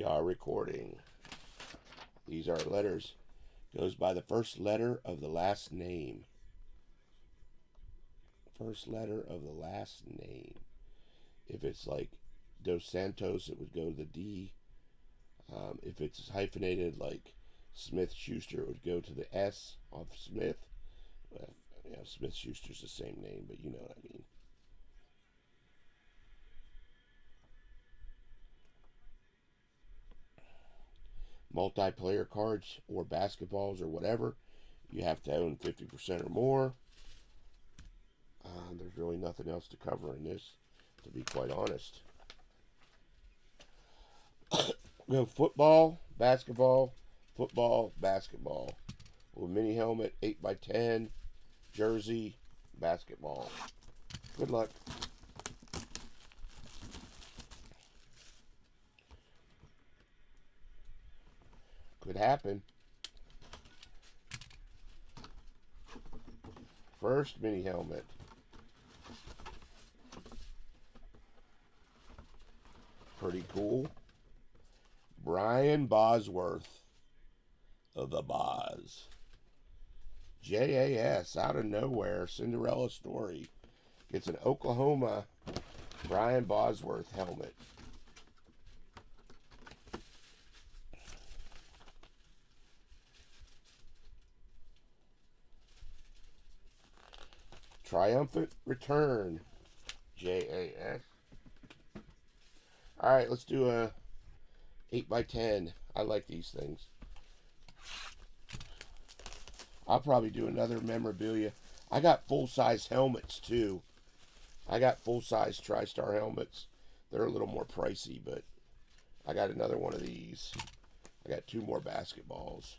We are recording. These are letters. Goes by the first letter of the last name. First letter of the last name. If it's like Dos Santos, it would go to the D. Um, if it's hyphenated like Smith Schuster, it would go to the S of Smith. Well, yeah, Smith Schuster's the same name, but you know what I mean. Multiplayer cards or basketballs or whatever, you have to own 50% or more. Uh, there's really nothing else to cover in this, to be quite honest. go football, basketball, football, basketball. With mini helmet, 8x10, jersey, basketball. Good luck. Could happen. First mini helmet. Pretty cool. Brian Bosworth of the Boz. JAS out of nowhere. Cinderella story. Gets an Oklahoma Brian Bosworth helmet. Triumphant Return. J-A-S. All right, let's do a 8 by 10 I like these things. I'll probably do another memorabilia. I got full-size helmets, too. I got full-size TriStar helmets. They're a little more pricey, but I got another one of these. I got two more basketballs.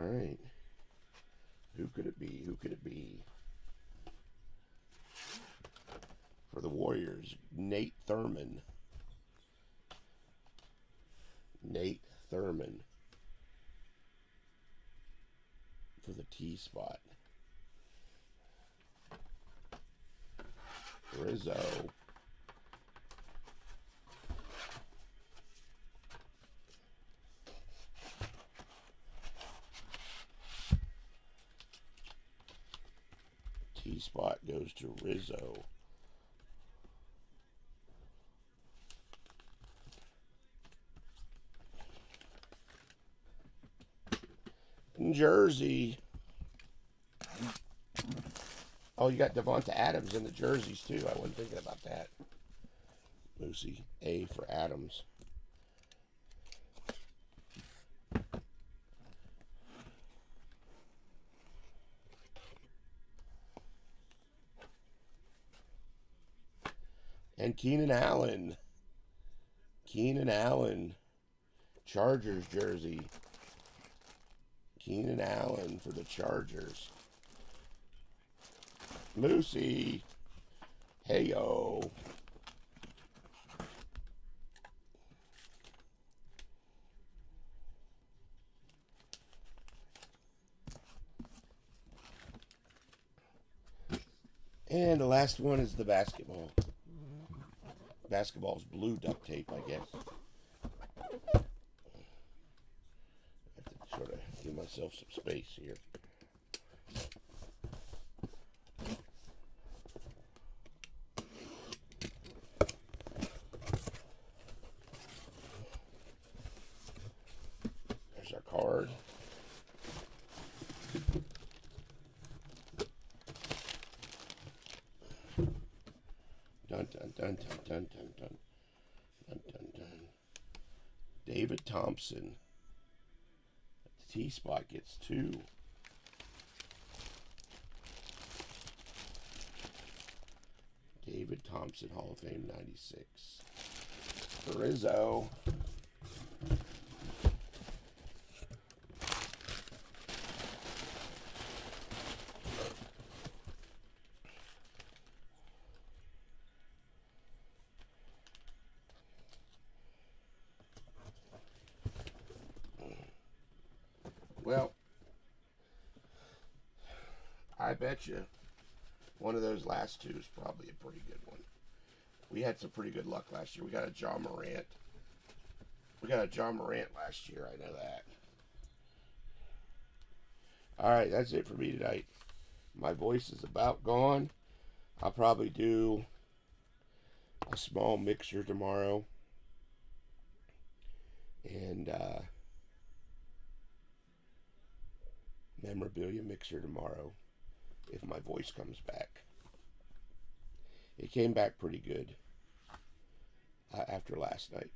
All right. Who could it Who could it be? For the Warriors, Nate Thurmond. Nate Thurmond For the T spot. Rizzo. T spot goes to Rizzo. Jersey. Oh, you got Davante Adams in the jerseys too. I wasn't thinking about that. Lucy, A for Adams. And Keenan Allen. Keenan Allen. Chargers jersey. Keenan Allen for the Chargers. Lucy. Hey yo. And the last one is the basketball. Basketball's blue duct tape, I guess. I have to sort of give myself some space here. Dun dun dun dun dun dun dun dun dun dun. David Thompson. The T spot gets two. David Thompson, Hall of Fame 96. Rizzo. Well, I bet you one of those last two is probably a pretty good one. We had some pretty good luck last year. We got a John Morant. We got a John Morant last year. I know that. All right, that's it for me tonight. My voice is about gone. I'll probably do a small mixer tomorrow. And uh, memorabilia mixer tomorrow if my voice comes back. It came back pretty good uh, after last night.